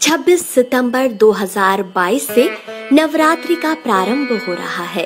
26 सितंबर 2022 से नवरात्रि का प्रारंभ हो रहा है।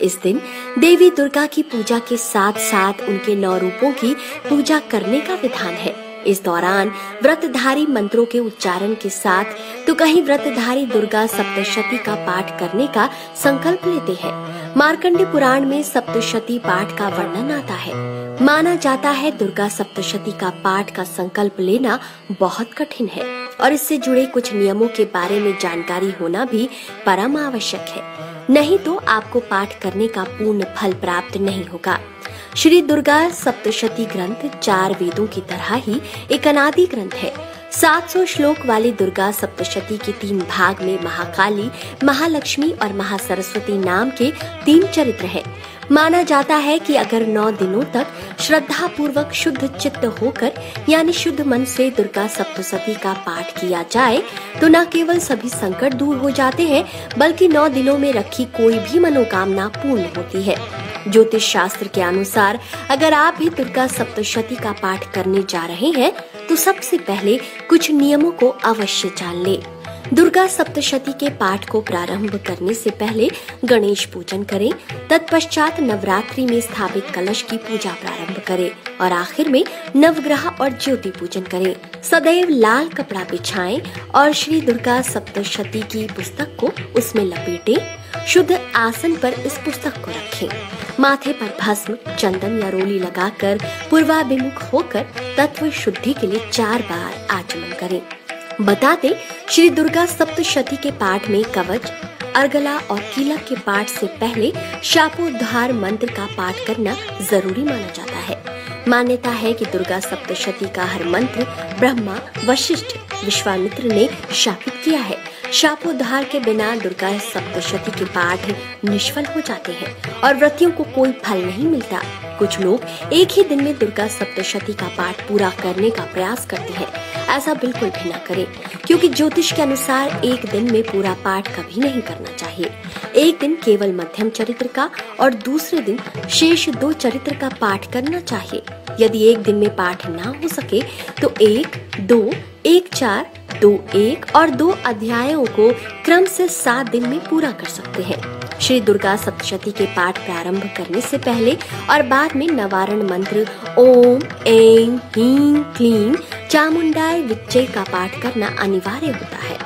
इस दिन देवी दुर्गा की पूजा के साथ साथ उनके नौ रूपों की पूजा करने का विधान है। इस दौरान व्रतधारी मंत्रों के उच्चारण के साथ तो कहीं व्रतधारी दुर्गा सप्तशती का पाठ करने का संकल्प लेते हैं। मार्कंडे पुराण में सप्तशती पाठ का वर्णन आता है। माना जाता है दुर्गा सप्तशती का पाठ का संकल्प लेना बहुत कठिन है और इससे जुड़े कुछ नियमों के बारे में जानकारी होना भी परम आवश्यक है। नहीं तो आपको पाठ करने का पूर्ण फल प्राप्त नहीं होगा। श्री दुर्गा सप्तशती ग्रंथ चार वेदों की तरह ही एक अनादि ग्रंथ है 700 श्लोक वाली दुर्गा सप्तशती के तीन भाग में महाकाली, महालक्ष्मी और महासरस्वती नाम के तीन चरित्र हैं। माना जाता है कि अगर नौ दिनों तक श्रद्धा पूर्वक शुद्ध चित्त होकर, यानी शुद्ध मन से दुर्गा सप्तशती का पाठ किया जाए तो न केवल सभी संकट दूर हो जाते हैं, बल्कि नौ दिनों में रखी कोई भी मनोकामना पूर्ण होती है ज्योतिष शास्त्र के अनुसार, अगर आप भी दुर्गा सप्तशती का पाठ करने जा रहे हैं तो सबसे पहले कुछ नियमों को अवश्य जान ले। दुर्गा सप्तशती के पाठ को प्रारंभ करने से पहले गणेश पूजन करें, तत्पश्चात नवरात्रि में स्थापित कलश की पूजा प्रारंभ करें, और आखिर में नवग्रह और ज्योति पूजन करें। सदैव लाल कपड़ा बिछाएँ और श्री दुर्गा सप्तशती की पुस्तक को उसमें लपेटें। शुद्ध आसन पर इस पुस्तक को रखें। माथे पर भस्म, चंदन या रोली लगाकर पूर्वाभिमुख होकर तत्व शुद्धि के लिए चार बार आचमन करें। बताते श्री दुर्गा सप्तशती के पाठ में कवच, अर्गला और कीलक के पाठ से पहले शापोद्धार मंत्र का पाठ करना ज़रूरी माना जाता है। मान्यता है कि दुर्गा सप्तशती का हर मंत्र ब्रह्मा, वशिष्ठ, विश्वामित्र ने शापित किया है। शापोद्धार के बिना दुर्गा सप्तशती के पाठ निष्फल हो जाते हैं और व्रतियों को कोई फल नहीं मिलता। कुछ लोग एक ही दिन में दुर्गा सप्तशती का पाठ पूरा करने का प्रयास करते हैं। ऐसा बिल्कुल भी न करें, क्योंकि ज्योतिष के अनुसार एक दिन में पूरा पाठ कभी नहीं करना चाहिए। एक दिन केवल मध्यम चरित्र का और दूसरे दिन शेष दो चरित्र का पाठ करना चाहिए। यदि एक दिन में पाठ ना हो सके तो एक, दो, एक, चार दो एक और दो अध्यायों को क्रम से सात दिन में पूरा कर सकते हैं। श्री दुर्गा सप्तशती के पाठ प्रारंभ करने से पहले और बाद में नवारण मंत्र ओम एम हीम क्लीम चामुंडाय विच्चय का पाठ करना अनिवार्य होता है।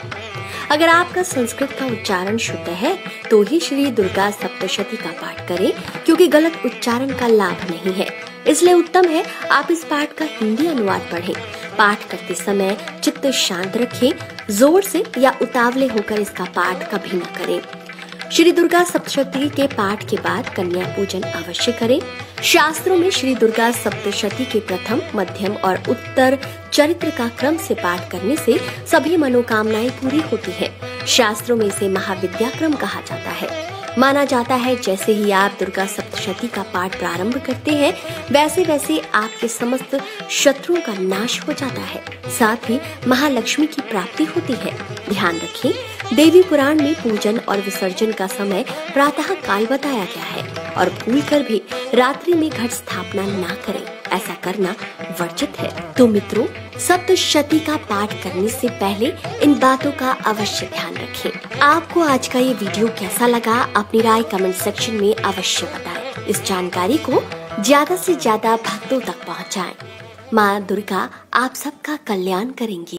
अगर आपका संस्कृत का उच्चारण शुद्ध है तो ही श्री दुर्गा सप्तशती का पाठ करें, क्योंकि गलत उच्चारण का लाभ नहीं है। इसलिए उत्तम है, आप इस पाठ का हिंदी अनुवाद पढ़ें। पाठ करते समय चित्त शांत रखें, ज़ोर से या उतावले होकर इसका पाठ कभी न करें। श्री दुर्गा सप्तशती के पाठ के बाद कन्या पूजन अवश्य करें। शास्त्रों में श्री दुर्गा सप्तशती के प्रथम, मध्यम और उत्तर चरित्र का क्रम से पाठ करने से सभी मनोकामनाएँ पूरी होती है। शास्त्रों में इसे महाविद्या क्रम कहा जाता है। माना जाता है जैसे ही आप दुर्गा सप्तशती का पाठ प्रारंभ करते हैं वैसे वैसे आपके समस्त शत्रुओं का नाश हो जाता है। साथ ही महालक्ष्मी की प्राप्ति होती है। ध्यान रखें देवी पुराण में पूजन और विसर्जन का समय प्रातः काल बताया गया है और भूल कर भी रात्रि में घट स्थापना ना करें। ऐसा करना वर्जित है। तो मित्रों, सप्तशती का पाठ करने से पहले इन बातों का अवश्य ध्यान रखें। आपको आज का ये वीडियो कैसा लगा, अपनी राय कमेंट सेक्शन में अवश्य बताएँ। इस जानकारी को ज़्यादा से ज़्यादा भक्तों तक पहुँचाए। माँ दुर्गा, आप सबका कल्याण करेंगी।